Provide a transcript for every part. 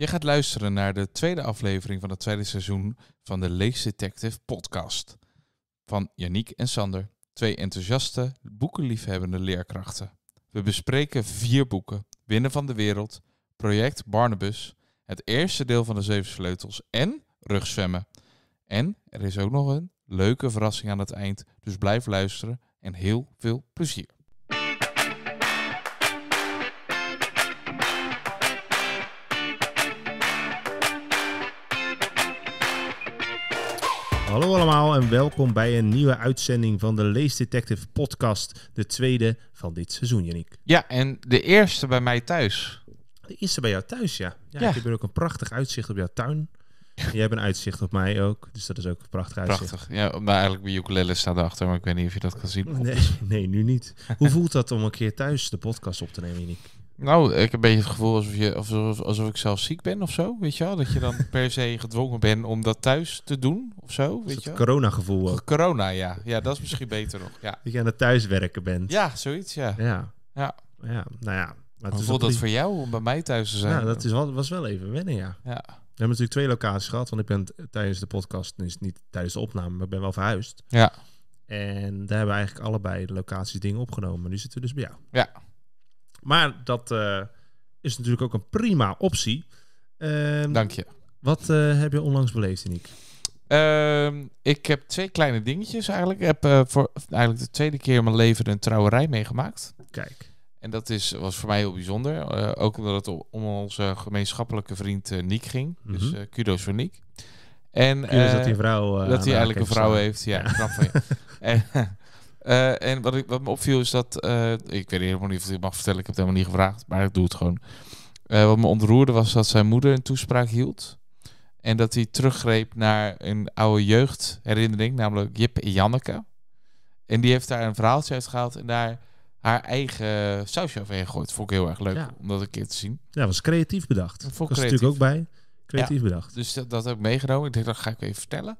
Je gaat luisteren naar de tweede aflevering van het tweede seizoen van de Lees Detective podcast. Van Yannick en Sander, twee enthousiaste, boekenliefhebbende leerkrachten. We bespreken vier boeken. Winnen van de Wereld, Project Barnabas, het eerste deel van de Zeven Sleutels en Rugzwemmen. En er is ook nog een leuke verrassing aan het eind, dus blijf luisteren en heel veel plezier. Hallo allemaal en welkom bij een nieuwe uitzending van de Lees Detective podcast. De tweede van dit seizoen, Yannick. Ja, en de eerste bij mij thuis. De eerste bij jou thuis, ja. Ja, Ja. ik heb hier ook een prachtig uitzicht op jouw tuin. En jij hebt een uitzicht op mij ook, dus dat is ook een prachtig uitzicht. Prachtig. Ja, maar eigenlijk mijn ukulele staat erachter, maar ik weet niet of je dat kan zien. Nee, nee, nu niet. Hoe voelt dat om een keer thuis de podcast op te nemen, Yannick? Nou, ik heb een beetje het gevoel alsof, je, alsof, alsof ik zelf ziek ben of zo, weet je wel? Dat je dan per se gedwongen bent om dat thuis te doen of zo, Is weet je coronagevoel ook? Corona, ja. Ja, dat is misschien beter nog. Ja, Dat je aan het thuiswerken bent. ja zoiets, ja. Ja. Ja. Ja, nou ja. Maar Hoe is voelt dat voor jou om bij mij thuis te zijn? Ja, dat is wel, was wel even wennen, ja. Ja. We hebben natuurlijk twee locaties gehad, want ik ben tijdens de podcast, dus niet tijdens de opname, maar ik ben wel verhuisd. Ja. En daar hebben we eigenlijk allebei de locaties dingen opgenomen. Nu zitten we dus bij jou. Ja. Maar dat eh, is natuurlijk ook een prima optie. Ehm, Dank je. Wat eh, heb je onlangs beleefd, Nick? Ehm, ik heb twee kleine dingetjes eigenlijk. Ik heb eh, voor eigenlijk de tweede keer in mijn leven een trouwerij meegemaakt. Kijk. En dat is, was voor mij heel bijzonder. Ook omdat het om onze gemeenschappelijke vriend Niek ging. Dus Mhm. eh, kudos voor Niek. En, Dus dat hij een vrouw... dat hij eigenlijk een vrouw heeft. Ja, Ja. knap van je. en eh, en wat, ik, wat me opviel is dat... eh, ik weet helemaal niet of ik het mag vertellen. Ik heb het helemaal niet gevraagd. Maar ik doe het gewoon. Eh, wat me ontroerde was dat zijn moeder een toespraak hield. En dat hij teruggreep naar een oude jeugdherinnering. Namelijk Jip en Janneke. En die heeft daar een verhaaltje uitgehaald. En daar haar eigen sausje overheen gegooid. Vond ik heel erg leuk Ja. om dat een keer te zien. Ja, was creatief bedacht. Dat vond ik was natuurlijk ook bij. Creatief bedacht. Dus dat, dat heb ik meegenomen. Ik denk, dat ga ik even vertellen.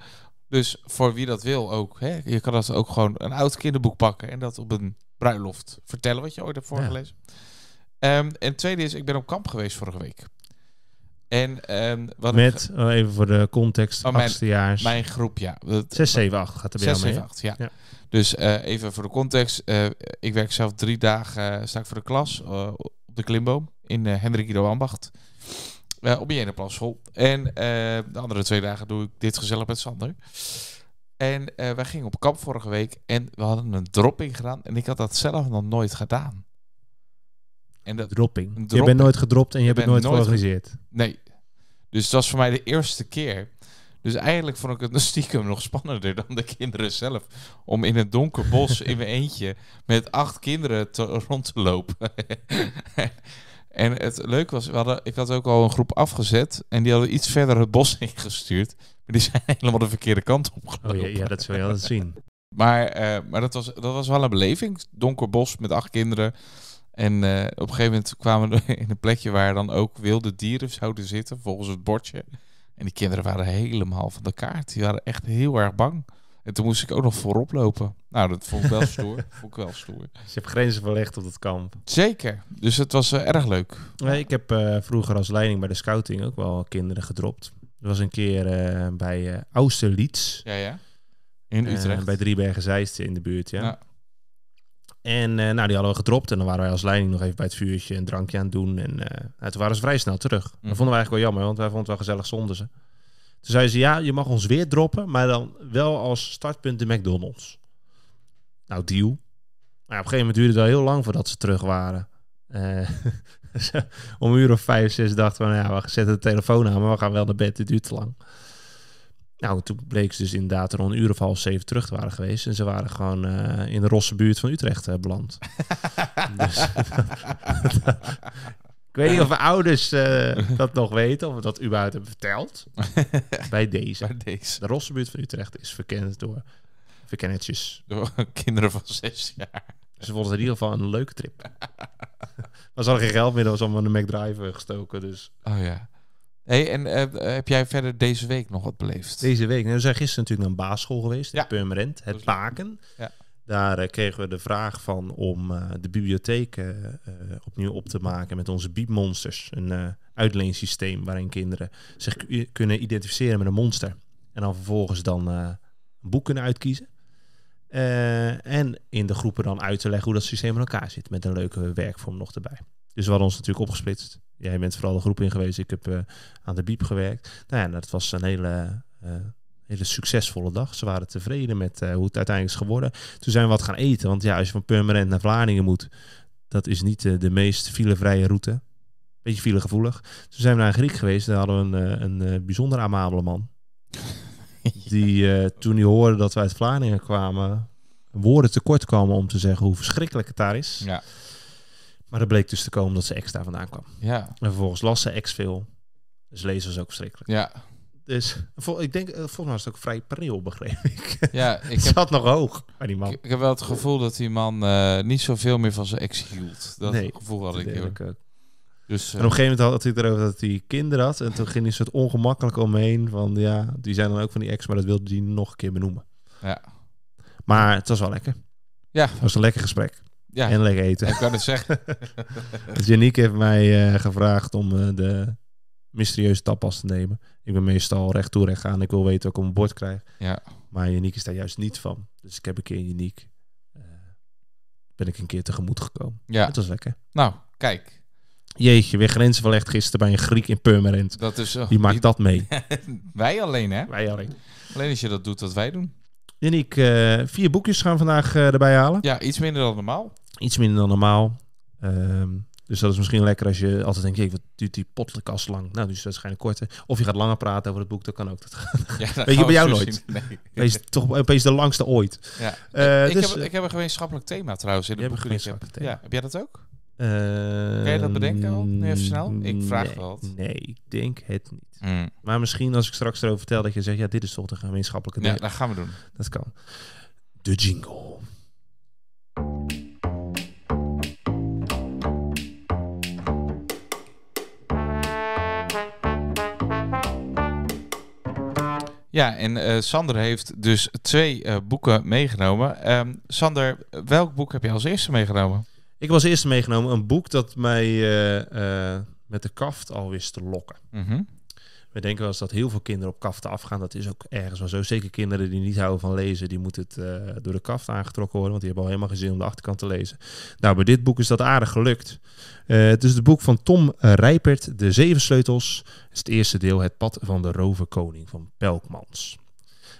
Dus voor wie dat wil ook. Hè, je kan dat ook gewoon een oud kinderboek pakken. En dat op een bruiloft vertellen wat je ooit hebt Ja. voorgelezen. Ehm, en tweede is, ik ben op kamp geweest vorige week. En ehm, wat Met, oh, even voor de context, Oh, mijn- achtstejaars. mijn groep, ja. Dat- 6, 7, 8 gaat er bij 6, jou mee. 7, 8, ja. Ja. Dus eh, even voor de context. eh, ik werk zelf drie dagen, eh, sta ik voor de klas op de klimboom in Hendrik Ido Ambacht. Eh, op een school. En eh, de andere twee dagen doe ik dit gezellig met Sander. En eh, wij gingen op kamp vorige week en we hadden een dropping gedaan. En ik had dat zelf nog nooit gedaan. En dat, Dropping. Je bent nooit gedropt en je hebt het nooit nooit georganiseerd. Nee. Dus het was voor mij de eerste keer. Dus eigenlijk vond ik het stiekem nog spannender dan de kinderen zelf. Om in een donker bos in mijn eentje met acht kinderen te, rond te lopen. en het leuke was, we hadden, ik had ook al een groep afgezet. En die hadden iets verder het bos ingestuurd. Maar die zijn helemaal de verkeerde kant op Oh gelopen. ja, ja, dat zul je altijd zien. Maar, eh, maar dat, was, dat was wel een beleving. Donker bos met acht kinderen. En eh, op een gegeven moment kwamen we in een plekje waar dan ook wilde dieren zouden zitten, volgens het bordje. En die kinderen waren helemaal van de kaart. Die waren echt heel erg bang. En toen moest ik ook nog voorop lopen. Nou, dat vond ik wel stoer. vond ik wel stoer. Dus je hebt grenzen verlegd op het kamp. Zeker. Dus het was eh, erg leuk. Nee, ik heb eh, vroeger als leiding bij de scouting ook wel kinderen gedropt. Er was een keer eh, bij Austerlitz. Ja, ja. In Utrecht. bij Driebergen Zeist in de buurt, ja. Ja. En nou, die hadden we gedropt. En dan waren wij als leiding nog even bij het vuurtje een drankje aan het doen. En nou, toen waren ze vrij snel terug. Dat Mhm. vonden we eigenlijk wel jammer, want wij vonden het wel gezellig zonder ze. Toen zei ze, ja, je mag ons weer droppen, maar dan wel als startpunt de McDonald's. Nou, deal. Maar ja, op een gegeven moment duurde het wel heel lang voordat ze terug waren. Eh, om een uur of vijf, zes dachten we, nou ja, we zetten de telefoon aan, maar we gaan wel naar bed, dit duurt te lang. Nou, toen bleek ze dus inderdaad er al een uur of half zeven terug te waren geweest. En ze waren gewoon eh, in de rosse buurt van Utrecht eh, beland. dus, ik weet niet of mijn ouders eh, dat nog weten, of we dat überhaupt hebben verteld. Bij deze. Bij deze. De rosse buurt van Utrecht is verkend door verkennetjes. Door kinderen van zes jaar. Ze vonden het in ieder geval een leuke trip. maar ze hadden geen geld meer, dat was allemaal in de McDrive gestoken. Dus Oh ja. Hey, en eh, heb jij verder deze week nog wat beleefd? deze week, nou, we zijn gisteren natuurlijk naar een basisschool geweest, Ja. in Purmerend, Dat het. Baken. Ja. Daar eh, kregen we de vraag van om eh, de bibliotheek eh, opnieuw op te maken met onze Biepmonsters. Een uitleensysteem waarin kinderen zich ku- kunnen identificeren met een monster. En dan vervolgens dan een boek kunnen uitkiezen. En in de groepen dan uit te leggen hoe dat systeem in elkaar zit. Met een leuke werkvorm nog erbij. Dus we hadden ons natuurlijk opgesplitst. Jij bent vooral de groep in geweest. Ik heb aan de biep gewerkt. Nou ja, dat was een hele, hele succesvolle dag. Ze waren tevreden met eh, hoe het uiteindelijk is geworden. Toen zijn we wat gaan eten. Want ja, als je van Purmerend naar Vlaardingen moet... dat is niet eh, de meest filevrije route. Beetje filegevoelig. Toen zijn we naar een Griek geweest. Daar hadden we een, eh, een, bijzonder amabele man. Die toen hij hoorde dat wij uit Vlaardingen kwamen... woorden tekort kwamen om te zeggen hoe verschrikkelijk het daar is. Ja. Maar dat bleek dus te komen dat ze ex daar vandaan kwam. Ja. En vervolgens las ze ex veel. Dus lezen was ook verschrikkelijk. Ja. Dus vol- ik denk, eh, volgens mij was het ook vrij pril, begreep ik. Ja, ik heb, zat nog hoog bij die man. ik, ik heb wel het gevoel dat die man eh, niet zoveel meer van zijn ex hield. Dat Nee, gevoel had Dat ik. ik ook. Dus, En eh, op een gegeven moment had hij het erover dat hij kinderen had. En toen ging hij soort ongemakkelijk omheen. Van ja, die zijn dan ook van die ex, maar dat wilde hij nog een keer benoemen. ja. Maar het was wel lekker. Ja. Het was een lekker gesprek. Ja, En lekker eten. ik kan het zeggen. Dus Janique heeft mij gevraagd om de mysterieuze tapas te nemen. Ik ben meestal recht toe recht gaan. Ik wil weten wat ik op mijn bord krijg. Ja. Maar Janique is daar juist niet van. Dus ik heb een keer Janique... eh, ben ik een keer tegemoet gekomen. ja. Het was lekker. Nou, kijk. Jeetje, weer grenzen verlegd gisteren bij een Griek in Purmerend. Dat is... eh, Die maakt dat mee. wij alleen, hè? Wij alleen. Alleen als je dat doet wat wij doen. Janique, eh, vier boekjes gaan vandaag erbij halen. Ja, iets minder dan normaal. Iets minder dan normaal. Ehm, dus dat is misschien lekker als je altijd denkt, "Jee, wat duurt die podcast lang? Nou, dus waarschijnlijk korter. Of je gaat langer praten over het boek, dat kan ook. Dat Ja, dat Weet je, bij jou nooit. Nee. Wees toch opeens de langste ooit. Ja. Eh, ik, dus, heb, ik heb een gemeenschappelijk thema trouwens in het boek. een ik heb. thema. Ja, heb jij dat ook? kan je dat bedenken al? Nu even snel? Ik vraag nee, wel wat. Nee, ik denk het niet. Mm. Maar misschien als ik straks erover vertel dat je zegt, ja, dit is toch de gemeenschappelijke Ja, dat gaan we doen. Dat kan. De jingle. Ja, en eh, Sander heeft dus twee eh, boeken meegenomen. Ehm, Sander, welk boek heb je als eerste meegenomen? Ik was eerst meegenomen een boek dat mij eh, met de kaft al wist te lokken. Mhm. We denken wel eens dat heel veel kinderen op kaften afgaan. Dat is ook ergens wel zo. Zeker kinderen die niet houden van lezen, die moeten het eh, door de kaft aangetrokken worden. Want die hebben al helemaal geen zin om de achterkant te lezen. Nou, bij dit boek is dat aardig gelukt. Eh, het is het boek van Tom eh, Rijpert, De Zeven Sleutels. Het is het eerste deel, Het Pad van de Roverkoning van Pelkmans.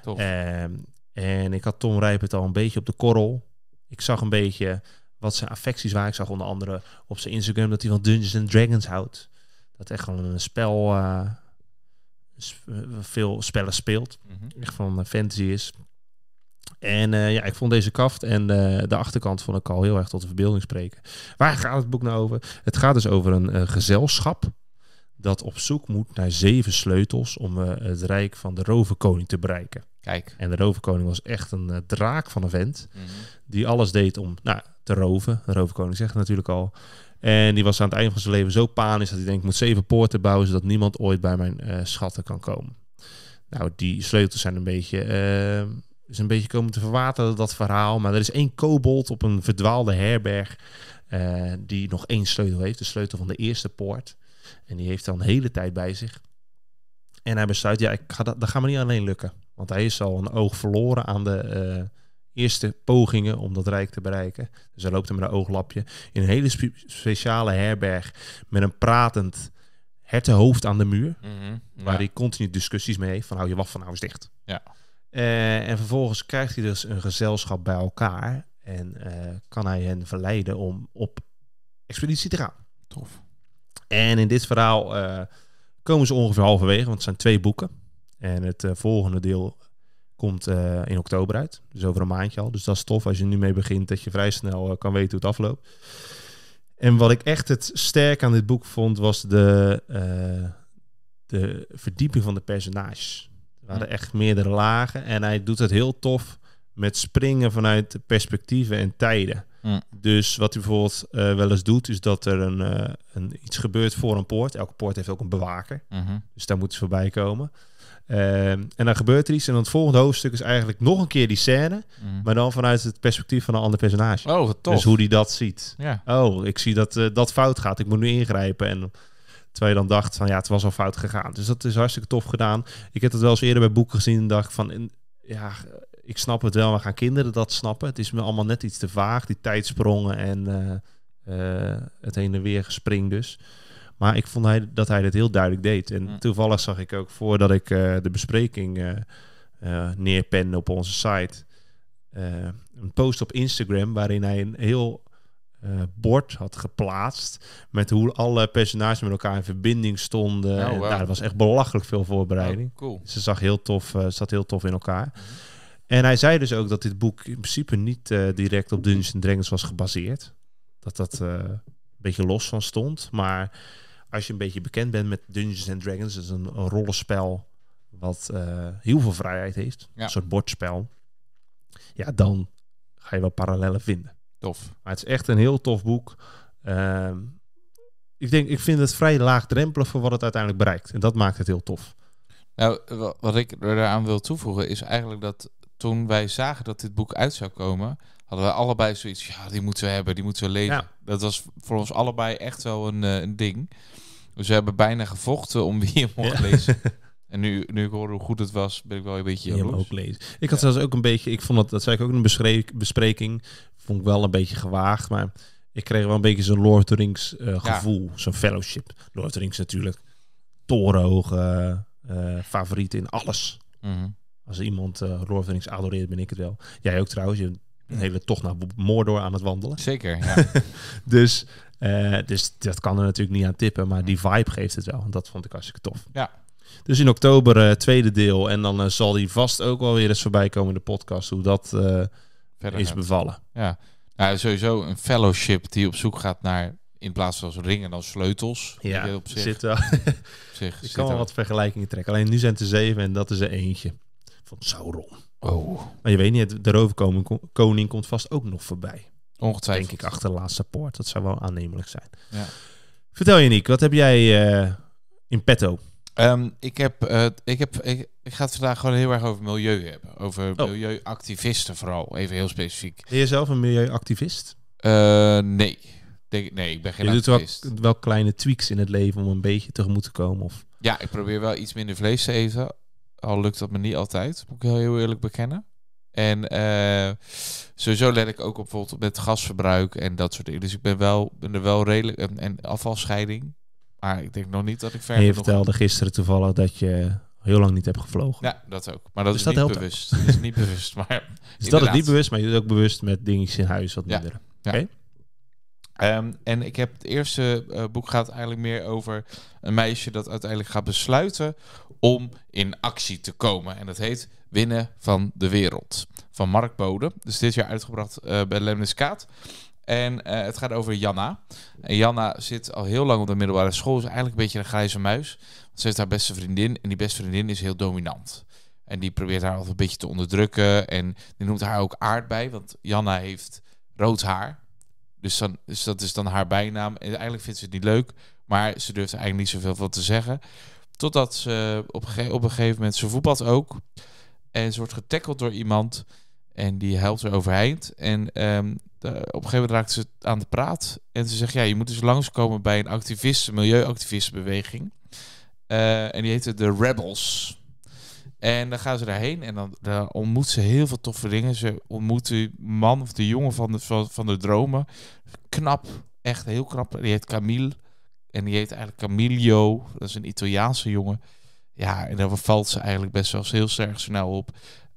Tof. Ehm, en ik had Tom Rijpert al een beetje op de korrel. Ik zag een beetje wat zijn affecties waren. Ik zag onder andere op zijn Instagram dat hij van Dungeons and Dragons houdt. Dat echt gewoon een spel, sp- veel spellen speelt. Mhm. Echt van eh, fantasy is. En eh, ja, ik vond deze kaft en eh, de achterkant vond ik al heel erg tot de verbeelding spreken. Waar gaat het boek nou over? Het gaat dus over een eh, gezelschap dat op zoek moet naar zeven sleutels om eh, het rijk van de roverkoning te bereiken. Kijk. En de roverkoning was echt een eh, draak van een vent. Mhm. Die alles deed om nou, te roven. De roverkoning zegt natuurlijk al. En die was aan het eind van zijn leven zo panisch dat hij denkt... ik moet zeven poorten bouwen... zodat niemand ooit bij mijn eh, schatten kan komen. Nou, die sleutels zijn een beetje... eh, is een beetje komen te verwateren, dat verhaal. Maar er is één kobold op een verdwaalde herberg... eh, die nog één sleutel heeft. De sleutel van de eerste poort. En die heeft dan de hele tijd bij zich. En hij besluit, ja, ik ga dat, gaat me niet alleen lukken. Want hij is al een oog verloren aan de eerste pogingen om dat rijk te bereiken. Dus hij loopt er met een ooglapje in een hele spe- speciale herberg met een pratend hertenhoofd aan de muur. Mhm. Waar Ja. hij continu discussies mee heeft van hou je waf van nou eens dicht. Ja. Eh, en vervolgens krijgt hij dus een gezelschap bij elkaar en eh, kan hij hen verleiden om op expeditie te gaan. Tof. En in dit verhaal eh, komen ze ongeveer halverwege, want het zijn twee boeken. En het volgende deel komt eh, in oktober uit, dus over een maandje al. Dus dat is tof als je nu mee begint, dat je vrij snel eh, kan weten hoe het afloopt. En wat ik echt het sterk aan dit boek vond, was de, eh, de verdieping van de personages. Er waren echt meerdere lagen en hij doet het heel tof met springen vanuit perspectieven en tijden. Dus wat hij bijvoorbeeld eh, wel eens doet, is dat er een, een, iets gebeurt voor een poort. Elke poort heeft ook een bewaker. Mhm. Dus daar moeten ze voorbij komen. Ehm, en dan gebeurt er iets. En dan het volgende hoofdstuk is eigenlijk nog een keer die scène. Mhm. Maar dan vanuit het perspectief van een ander personage. Oh, wat tof. Dus hoe die dat ziet. Ja. Oh, ik zie dat eh, dat fout gaat. Ik moet nu ingrijpen. En terwijl je dan dacht van ja, het was al fout gegaan. Dus dat is hartstikke tof gedaan. Ik heb het wel eens eerder bij boeken gezien en dacht van in- ja, ik snap het wel. Maar gaan kinderen dat snappen? Het is me allemaal net iets te vaag. Die tijdsprongen en eh, eh, het heen en weer gespring dus. Maar ik vond hij, dat hij dit heel duidelijk deed. En toevallig zag ik ook voordat ik eh, de bespreking eh, neerpende op onze site. een post op Instagram waarin hij een heel bord had geplaatst. Met hoe alle personages met elkaar in verbinding stonden. Oh, en, wow. daar was echt belachelijk veel voorbereiding. Oh, cool. Ze zag heel tof, zat heel tof in elkaar. En hij zei dus ook dat dit boek in principe niet direct op Dungeons Dragons was gebaseerd. Dat dat een beetje los van stond. Maar als je een beetje bekend bent met Dungeons and Dragons, dat is een, een rollenspel wat eh, heel veel vrijheid heeft. Ja. Een soort bordspel. Ja, dan ga je wel parallellen vinden. Tof. Maar het is echt een heel tof boek. Ehm, ik denk, ik vind het vrij laagdrempelig voor wat het uiteindelijk bereikt. En dat maakt het heel tof. Nou, wa- wat ik eraan wil toevoegen is eigenlijk dat toen wij zagen dat dit boek uit zou komen, hadden we allebei zoiets. Ja, die moeten we hebben, die moeten we lezen. Ja. Dat was voor ons allebei echt wel een, eh, een ding. Dus we hebben bijna gevochten om wie hem mocht Ja. lezen. En nu, nu ik hoor hoe goed het was, ben ik wel een beetje jaloers. ook lezen. Ik had zelfs ook een beetje, ik vond dat, dat zei ik ook in een bespreking, vond ik wel een beetje gewaagd, maar ik kreeg wel een beetje zo'n Lord of the Rings eh, Ja. gevoel, zo'n fellowship. Lord of the Rings natuurlijk torenhoog eh, eh, favoriet in alles. Mhm. Als iemand eh, Lord of the Rings adoreert, ben ik het wel. Jij ook trouwens, je een hele tocht naar Mordor aan het wandelen. Zeker, ja. Dus, eh, dus dat kan er natuurlijk niet aan tippen, maar die vibe geeft het wel. En dat vond ik hartstikke tof. Ja. Dus in oktober eh, tweede deel. En dan zal die vast ook wel weer eens voorbij komen in de podcast. Hoe dat Verder is bevallen. Ja, nou, sowieso een fellowship die op zoek gaat naar, in plaats van ringen dan sleutels. Ja, op zich, zit wel. op zich ik kan wel wat vergelijkingen trekken. Alleen nu zijn het er zeven en dat is er eentje. Van Sauron. Oh, Maar je weet niet, de roverkoning ko- koning komt vast ook nog voorbij. ongetwijfeld. Denk ik achter de laatste poort. Dat zou wel aannemelijk zijn. Ja. Vertel je, Nick, wat heb jij eh, in petto? Ehm, ik, heb, eh, ik, heb, ik, ik ga het vandaag gewoon heel erg over milieu hebben. Over Oh. milieuactivisten vooral, even heel specifiek. Ben je zelf een milieuactivist? Eh, nee. Denk, nee, ik ben geen je doet wel, activist. wel kleine tweaks in het leven om een beetje tegemoet te komen. Of... Ja, ik probeer wel iets minder vlees te eten. Al lukt dat me niet altijd, moet ik heel, heel eerlijk bekennen. En eh, sowieso let ik ook op bijvoorbeeld met gasverbruik en dat soort dingen. Dus ik ben, wel, ben er wel redelijk... En, en afvalscheiding. Maar ik denk nog niet dat ik ver En je vertelde gisteren toevallig dat je heel lang niet hebt gevlogen. Ja, dat ook. Maar dat Dus is dat niet ook. bewust. Dat is niet bewust, maar... dus dat is niet bewust, maar je doet ook bewust met dingetjes in huis wat Ja. minder. Ehm, en ik heb het eerste eh, boek gaat eigenlijk meer over een meisje dat uiteindelijk gaat besluiten om in actie te komen. En dat heet Winnen van de Wereld. Van Mark Bode. Dus dit jaar uitgebracht eh, bij Lemniskaat. En eh, het gaat over Janna. En Janna zit al heel lang op de middelbare school. Is eigenlijk een beetje een grijze muis. Ze heeft haar beste vriendin. En die beste vriendin is heel dominant. En die probeert haar altijd een beetje te onderdrukken. En die noemt haar ook aardbei. Want Janna heeft rood haar. Dus, dan, dus dat is dan haar bijnaam. En eigenlijk vindt ze het niet leuk. Maar ze durft eigenlijk niet zoveel van te zeggen. Totdat ze op, een op een gegeven moment... Ze voetbalt ook. En ze wordt getackeld door iemand. En die helpt er overeind. En ehm, op een gegeven moment raakt ze aan de praat. En ze zegt, ja, je moet dus langskomen bij een activisten, milieuactivistenbeweging. Eh, en die heette de Rebels. En dan gaan ze daarheen en dan, dan ontmoet ze heel veel toffe dingen. Ze ontmoet de man of de jongen van de, van, van de dromen. Knap, echt heel knap. Die heet Camille. En die heet eigenlijk Camilio. Dat is een Italiaanse jongen. Ja, en daar valt ze eigenlijk best wel heel erg snel op.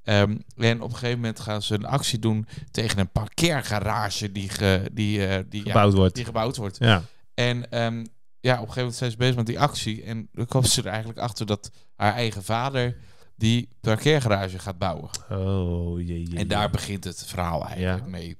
Ehm, en op een gegeven moment gaan ze een actie doen tegen een parkeergarage die, ge, die, eh, die, ja, Gebouwd wordt. die gebouwd wordt. Ja. En ehm, ja, op een gegeven moment zijn ze bezig met die actie. En dan komen ze er eigenlijk achter dat haar eigen vader die parkeergarage gaat bouwen. Oh, jee, jee, En daar begint het verhaal eigenlijk Ja. mee.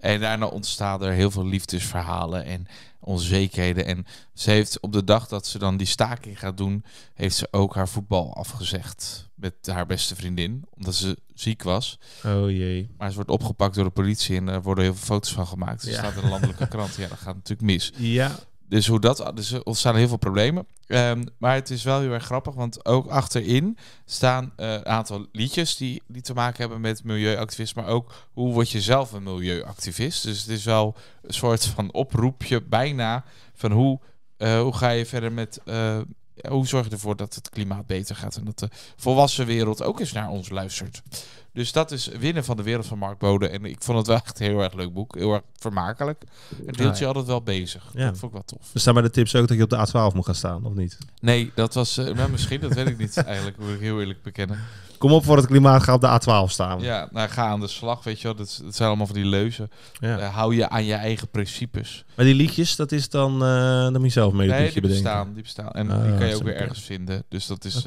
En daarna ontstaan er heel veel liefdesverhalen en onzekerheden. En ze heeft op de dag dat ze dan die staking gaat doen, heeft ze ook haar voetbal afgezegd met haar beste vriendin. Omdat ze ziek was. Oh jee. Maar ze wordt opgepakt door de politie en er worden heel veel foto's van gemaakt. Ze Ja. staat in de landelijke krant. Ja, dat gaat natuurlijk mis. Ja. Dus hoe dat, dus ontstaan heel veel problemen. Ehm, maar het is wel heel erg grappig, want ook achterin staan eh, een aantal liedjes die, die te maken hebben met milieuactivisme, maar ook hoe word je zelf een milieuactivist. Dus het is wel een soort van oproepje bijna van hoe, eh, hoe ga je verder met, eh, hoe zorg je ervoor dat het klimaat beter gaat en dat de volwassen wereld ook eens naar ons luistert. Dus dat is Winnen van de Wereld van Mark Bode. En ik vond het wel echt een heel erg leuk boek. Heel erg vermakelijk. Het hield je altijd wel bezig. Ja. Dat vond ik wel tof. Er staan bij de tips ook dat je op de A12 moet gaan staan, of niet? Nee, dat was eh, nou, misschien, dat weet ik niet eigenlijk, moet ik heel eerlijk bekennen. Kom op voor het klimaat, ga op de A12 staan. Ja, nou ga aan de slag, weet je wel. Dat, dat zijn allemaal van die leuzen. Ja. Eh, hou je aan je eigen principes. Maar die liedjes, dat is dan... eh dan moet je zelf mee Nee, liedje die bedenken. bestaan, die bestaan. En Ah, die kan je ook weer ergens vinden. Dus dat is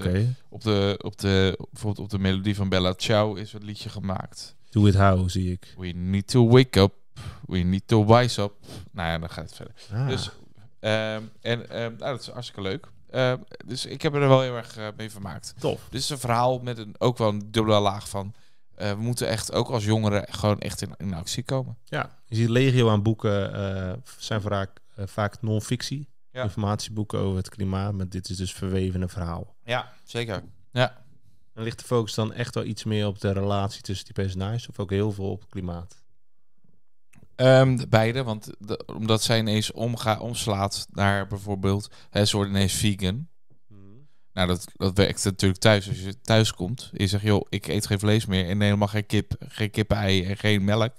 op, de, op de, bijvoorbeeld op de melodie van Bella Ciao is het liedje gemaakt. Do it how, zie ik. We need to wake up. We need to wise up. Nou ja, dan gaat het verder. Ah. Dus, ehm, en ehm, nou, dat is hartstikke leuk. Ehm, dus ik heb er wel heel erg eh, mee vermaakt. Tof. Dit is een verhaal met een, ook wel een dubbele laag van... eh, we moeten echt, ook als jongeren, gewoon echt in, in actie komen. Ja, je ziet legio aan boeken eh, zijn vaak, vaak non-fictie. Ja. Informatieboeken over het klimaat, maar dit is dus verweven een verhaal. Ja, zeker. Ja. En ligt de focus dan echt wel iets meer op de relatie tussen die personages of ook heel veel op klimaat? Ehm, beide, want de- omdat zij ineens omga, omslaat naar bijvoorbeeld... Hè, ze wordt ineens vegan. Nou, dat, dat werkt natuurlijk thuis. Als je thuis komt en je zegt... joh, ik eet geen vlees meer en helemaal geen kip, geen kippenei en geen melk.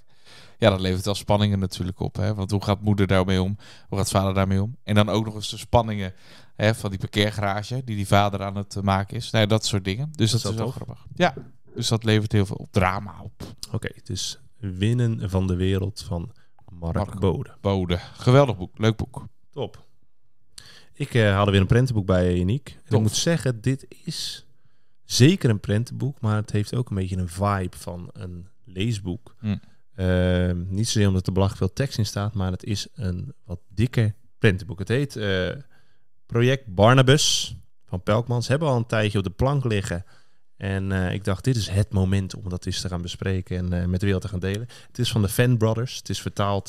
Ja, dat levert wel spanningen natuurlijk op. Hè? Want hoe gaat moeder daarmee om? Hoe gaat vader daarmee om? En dan ook nog eens de spanningen hè, van die parkeergarage... die die vader aan het eh, maken is. Nou, dat soort dingen. Dus dat, Dat is wel grappig. Ja, dus dat levert heel veel drama op. Oké, dus Winnen van de Wereld van Mark, Mark. Bode. Bode. Geweldig boek. Leuk boek. Top. Ik eh had er weer een prentenboek bij, eh, Uniek. En ik moet zeggen, dit is zeker een prentenboek, maar het heeft ook een beetje een vibe van een leesboek. Hm. Ehm, niet zozeer omdat er belachelijk veel tekst in staat, maar het is een wat dikker prentenboek. Het heet eh, Project Barnabas van Pelkman. Ze hebben al een tijdje op de plank liggen. En eh, ik dacht, dit is het moment om dat eens te gaan bespreken en eh, met de wereld te gaan delen. Het is van de Fan Brothers. Het is vertaald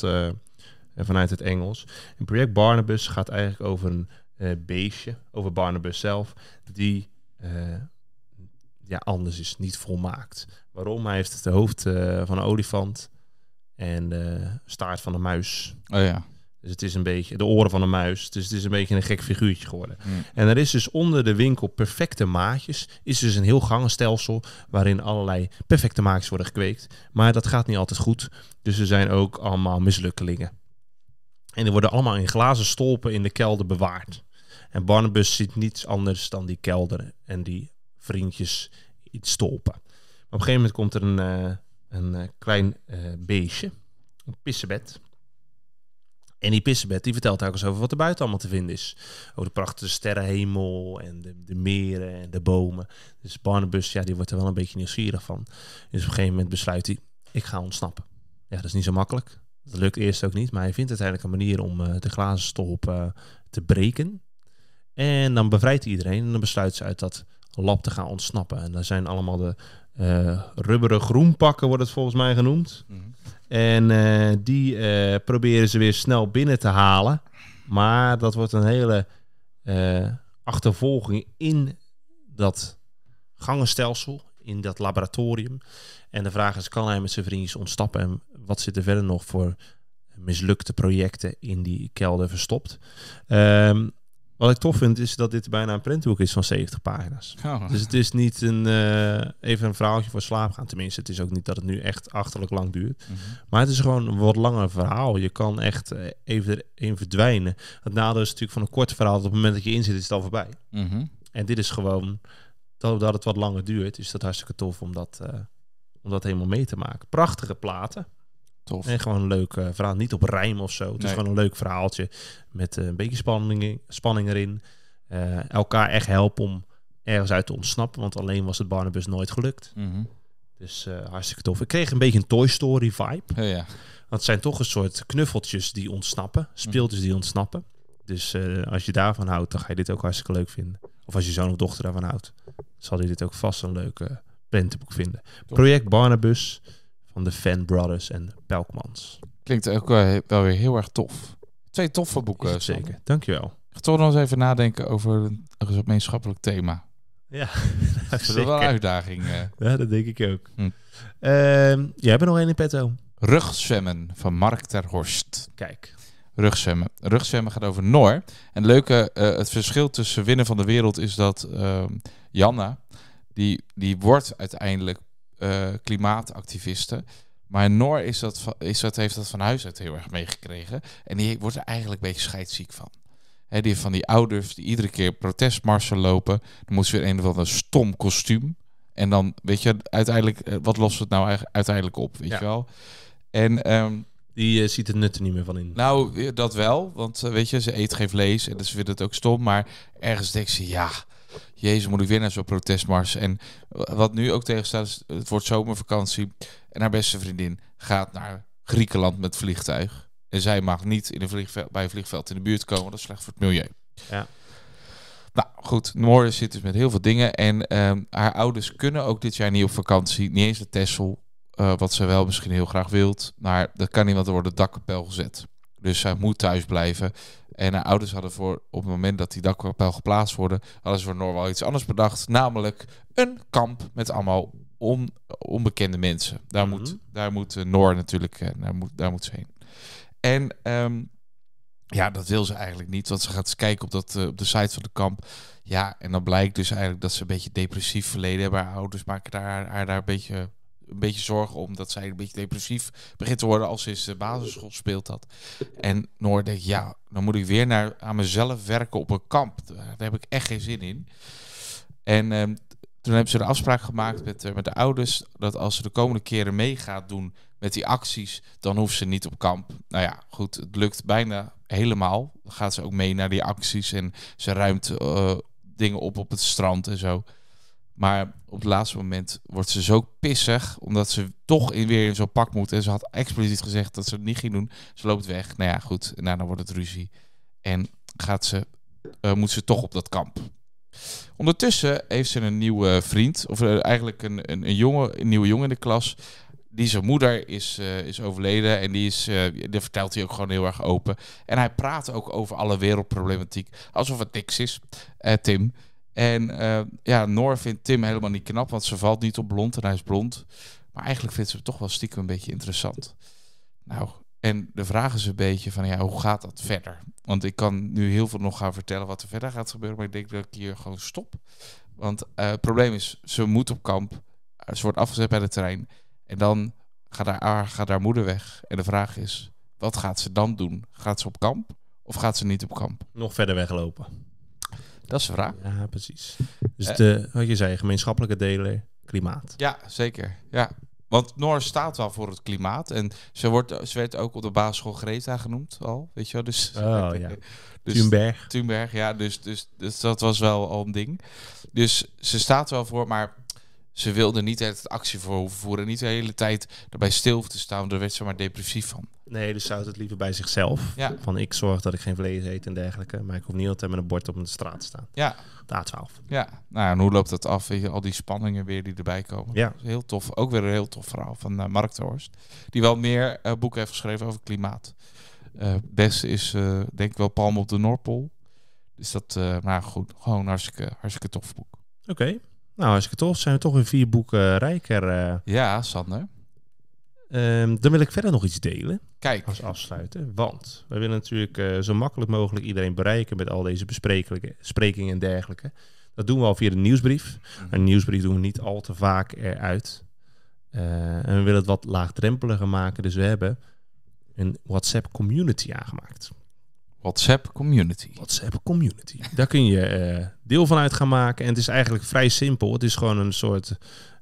vanuit het Engels. En Project Barnabas gaat eigenlijk over een beestje, over Barnabas zelf, die ja, anders is, niet volmaakt. Waarom? Hij heeft het hoofd van een olifant en de staart van een muis. Oh ja. Dus het is een beetje de oren van een muis. Dus het is een beetje een gek figuurtje geworden. Mm. En er is dus onder de winkel perfecte maatjes. Is dus een heel gangenstelsel waarin allerlei perfecte maatjes worden gekweekt. Maar dat gaat niet altijd goed. Dus er zijn ook allemaal mislukkelingen. En die worden allemaal in glazen stolpen in de kelder bewaard. En Barnabas ziet niets anders dan die kelder en die vriendjes iets stolpen. Maar op een gegeven moment komt er een, eh, een eh, klein eh, beestje, een pissebed. En die pissebed die vertelt eens over wat er buiten allemaal te vinden is. Over de prachtige sterrenhemel en de, de meren en de bomen. Dus Barnabas, ja, die wordt er wel een beetje nieuwsgierig van. Dus op een gegeven moment besluit hij, ik ga ontsnappen. Ja, dat is niet zo makkelijk. Dat lukt eerst ook niet, maar hij vindt uiteindelijk een manier om eh, de glazen stolp eh, te breken. En dan bevrijdt hij iedereen en dan besluit ze uit dat lab te gaan ontsnappen. En daar zijn allemaal de eh, rubberen groenpakken, wordt het volgens mij genoemd. Mhm. En eh, die eh, proberen ze weer snel binnen te halen. Maar dat wordt een hele achtervolging in dat gangenstelsel, in dat laboratorium. En de vraag is, kan hij met zijn vriendjes ontsnappen? En wat zit er verder nog voor mislukte projecten in die kelder verstopt? Ehm, wat ik tof vind, is dat dit bijna een printboek is van 70 pagina's. Oh. Dus het is niet een, eh, even een verhaaltje voor slaap gaan. Tenminste, het is ook niet dat het nu echt achterlijk lang duurt. Mhm. Maar het is gewoon een wat langer verhaal. Je kan echt eh, even erin verdwijnen. Het nadeel is natuurlijk van een kort verhaal... dat op het moment dat je in zit, is het al voorbij. Mhm. En dit is gewoon... Doordat het wat langer duurt, is dat hartstikke tof om dat, eh, om dat helemaal mee te maken. Prachtige platen. Tof. En gewoon een leuk eh, verhaal. Niet op rijm of zo. Het is gewoon een leuk verhaaltje. Met eh, een beetje spanning, spanning erin. Eh, elkaar echt helpen om ergens uit te ontsnappen. Want alleen was het Barnabas nooit gelukt. Mhm. Dus hartstikke tof. Ik kreeg een beetje een Toy Story vibe. Ja, ja. Want het zijn toch een soort knuffeltjes die ontsnappen. Speeltjes die ontsnappen. Dus als je daarvan houdt, dan ga je dit ook hartstikke leuk vinden. Of als je zoon of dochter daarvan houdt, zal hij dit ook vast een leuk eh, prentenboek vinden. Project Barnabas van de Fan Brothers en Pelkmans. Klinkt ook wel, wel weer heel erg tof. Twee toffe boeken. zeker. Dankjewel. Ik ga toch nog eens even nadenken over een een gemeenschappelijk thema. Ja, Dat is wel een uitdaging. eh. Ja, dat denk ik ook. Hm. Ehm, jij hebt er nog één in petto. Rugzwemmen van Mark ter Horst. Kijk. Rugzwemmen. Rugzwemmen gaat over Noor. En het leuke, eh, het verschil tussen winnen van de wereld is dat ehm, Janna, die, die wordt uiteindelijk eh, klimaatactiviste. Maar Noor is dat, is dat, heeft dat van huis uit heel erg meegekregen. En die wordt er eigenlijk een beetje scheidsziek van. Hè, die van die ouders die iedere keer protestmarsen lopen. Dan moet ze weer een of ander stom kostuum. En dan, weet je, uiteindelijk, eh, wat lost het nou eigenlijk uiteindelijk op, weet Ja. je wel? En ehm, Die eh, ziet het nut er niet meer van in. nou, dat wel. Want weet je, ze eet geen vlees en dus ze vindt het ook stom. Maar ergens denkt ze, ja, jezus, moet ik weer naar zo'n protestmars. En wat nu ook tegenstaat is, het wordt zomervakantie. En haar beste vriendin gaat naar Griekenland met vliegtuig. En zij mag niet in een vliegveld, bij een vliegveld in de buurt komen. Dat is slecht voor het milieu. Ja. Nou goed, Noor zit dus met heel veel dingen. En ehm, haar ouders kunnen ook dit jaar niet op vakantie. Niet eens naar Texel. eh, wat ze wel misschien heel graag wilt. Maar dat kan niet, want er wordt het dakkapel gezet. Dus zij moet thuis blijven. En haar ouders hadden voor op het moment dat die dakkapel geplaatst worden, hadden ze voor Noor wel iets anders bedacht. Namelijk een kamp met allemaal on, onbekende mensen. Daar Mhm. moet, daar moet eh, Noor natuurlijk eh, daar moet, daar moet ze heen. En ehm, ja, dat wil ze eigenlijk niet. Want ze gaat eens kijken op, dat, eh, op de site van de kamp. Ja, en dan blijkt dus eigenlijk dat ze een beetje depressief verleden hebben. Haar ouders maken daar, haar daar een beetje, een beetje zorgen om. Dat zij een beetje depressief begint te worden als ze in de basisschool speelt had. En Noor denkt, ja, dan moet ik weer naar, aan mezelf werken op een kamp. Daar heb ik echt geen zin in. En ehm, toen hebben ze de afspraak gemaakt met, eh, met de ouders... dat als ze de komende keren mee gaat doen met die acties... dan hoeft ze niet op kamp. Nou ja, goed, het lukt bijna helemaal. Dan gaat ze ook mee naar die acties en ze ruimt eh, dingen op op het strand en zo. Maar op het laatste moment wordt ze zo pissig, omdat ze toch in, weer in zo'n pak moet. En ze had expliciet gezegd dat ze het niet ging doen. Ze loopt weg. Nou ja, goed. En daarna wordt het ruzie. En gaat ze, eh, moet ze toch op dat kamp. Ondertussen heeft ze een nieuwe vriend, of eh, eigenlijk een, een, een, jongen, een nieuwe jongen in de klas. Die zijn moeder is, eh, is overleden en die, is, die vertelt hij ook gewoon heel erg open. En hij praat ook over alle wereldproblematiek, alsof het niks is, Tim. En eh, ja, Noor vindt Tim helemaal niet knap, want ze valt niet op blond en hij is blond. Maar eigenlijk vindt ze toch wel stiekem een beetje interessant. Nou, en de vraag is een beetje van, ja, hoe gaat dat verder? Want ik kan nu heel veel nog gaan vertellen wat er verder gaat gebeuren, maar ik denk dat ik hier gewoon stop. Want eh, het probleem is, ze moet op kamp, Eh, ze wordt afgezet bij de trein en dan gaat haar, gaat haar moeder weg. En de vraag is, wat gaat ze dan doen? Gaat ze op kamp of gaat ze niet op kamp? Nog verder weglopen. Dat is de vraag. Ja, precies. Dus Eh. de, wat je zei, gemeenschappelijke delen, klimaat. Ja, zeker. Ja. Want Noor staat wel voor het klimaat. En ze, wordt, ze werd ook op de basisschool Greta genoemd al. Weet je wel? Dus, Oh, ja. dus, Thunberg. Thunberg, ja. Dus, dus, dus dat was wel al een ding. Dus ze staat wel voor, maar ze wilde niet het actie voor hoeven voeren. Niet de hele tijd erbij stil te staan. Daar werd ze maar depressief van. Nee, dus ze houdt het liever bij zichzelf. Ja. Van ik zorg dat ik geen vlees eet en dergelijke. Maar ik hoef niet altijd met een bord op de straat te staan. Ja, De A12. ja. Nou, en hoe loopt dat af? Weet je, al die spanningen weer die erbij komen. Ja. Heel tof. Ook weer een heel tof verhaal van eh Mark de Horst. Die wel meer eh, boeken heeft geschreven over klimaat. Eh beste is denk ik wel Palm op de Noordpool. Dus dat, maar goed, gewoon hartstikke, hartstikke tof boek. Oké. Nou, hartstikke tof. Zijn we toch weer vier boeken rijker. eh. Ja, Sander. Ehm, dan wil ik verder nog iets delen Kijk, als afsluiten. Want we willen natuurlijk eh, zo makkelijk mogelijk iedereen bereiken met al deze besprekingen sprekingen en dergelijke. Dat doen we al via de nieuwsbrief. Een nieuwsbrief doen we niet al te vaak eruit. Eh, en we willen het wat laagdrempeliger maken. Dus we hebben een WhatsApp community aangemaakt. WhatsApp community. WhatsApp community. Daar kun je eh, deel van uit gaan maken. En het is eigenlijk vrij simpel. Het is gewoon een soort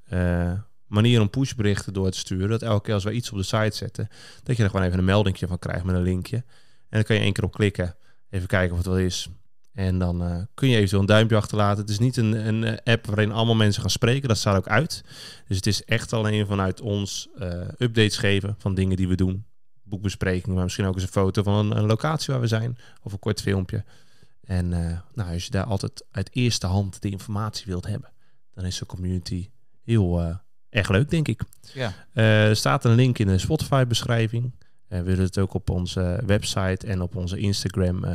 eh, manier om pushberichten door te sturen. Dat elke keer als wij iets op de site zetten, dat je er gewoon even een meldingje van krijgt met een linkje. En dan kan je één keer op klikken, even kijken of het wel is. En dan eh, kun je eventueel een duimpje achterlaten. Het is niet een, een app waarin allemaal mensen gaan spreken. Dat staat ook uit. Dus het is echt alleen vanuit ons eh, updates geven van dingen die we doen. Boekbesprekingen, maar misschien ook eens een foto van een, een locatie waar we zijn. Of een kort filmpje. En eh, nou, als je daar altijd uit eerste hand de informatie wilt hebben, dan is de community heel eh, erg leuk, denk ik. Ja. Eh, er staat een link in de Spotify-beschrijving. We willen het ook op onze website en op onze Instagram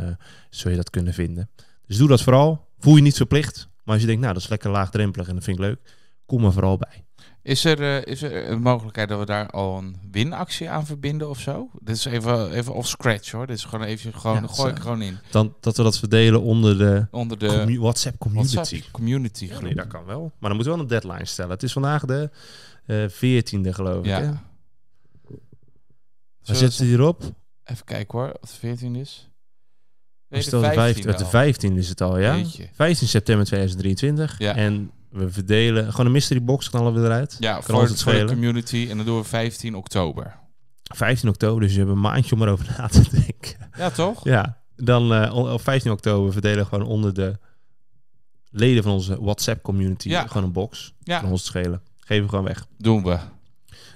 zul je dat kunnen vinden. Dus doe dat vooral. Voel je niet verplicht. Maar als je denkt, nou, dat is lekker laagdrempelig en dat vind ik leuk, kom er vooral bij. Is er, eh, is er een mogelijkheid dat we daar al een winactie aan verbinden of zo? Dit is even, even off scratch hoor. Dit is gewoon even, gewoon, Ja, gooi ik gewoon in. Dan, dat we dat verdelen onder de, Onder de commu- WhatsApp community. WhatsApp community Ja, nee, dat kan wel. Maar dan moeten we wel een deadline stellen. Het is vandaag de eh 14e, geloof ik. Hè? Ja. Waar Zullen we zit hij erop? Even kijken hoor, of het 14 is. Al de 15 15e de al. 15 is het al, ja? Jeetje. 15 september 2023. Ja. En we verdelen... Gewoon een mystery box knallen we eruit. Ja, Kan voor, het voor de community. En dan doen we 15 oktober. 15 oktober, dus je hebt een maandje om erover na te denken. Ja, toch? Ja, dan eh, op 15 oktober verdelen we gewoon onder de leden van onze WhatsApp community Ja. gewoon een box. Ja. Kan ons het schelen. Geven we gewoon weg. Doen we.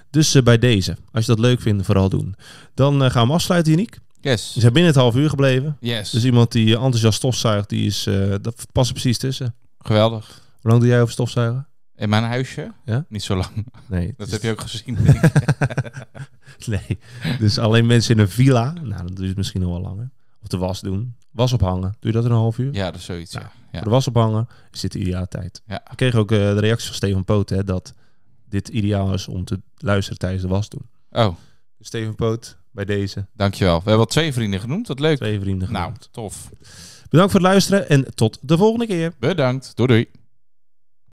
Dus eh, bij deze, als je dat leuk vindt, vooral doen. Dan eh, gaan we afsluiten, Uniek. Yes. We zijn binnen het half uur gebleven. Yes. Dus iemand die enthousiast stofzuigt, die is, dat past er precies tussen. Geweldig. Hoe lang doe jij over stofzuigen? In mijn huisje? Ja? Niet zo lang. Nee. Dat dus- heb je ook gezien. Nee. Dus alleen mensen in een villa. Nou, dan doe je het misschien nog wel langer. Of de was doen. Was ophangen. Doe je dat in een half uur? ja, dat is zoiets. Ja. Ja. Ja. Voor de was ophangen is dit de ideale tijd. Ja. Ik kreeg ook eh, de reactie van Steven Poot hè, dat dit ideaal is om te luisteren tijdens de was doen. Oh, Dus Steven Poot, bij deze dankjewel. We hebben al twee vrienden genoemd. Wat leuk. twee vrienden Nou, genoemd. tof. Bedankt voor het luisteren en tot de volgende keer. Bedankt. Doei doei.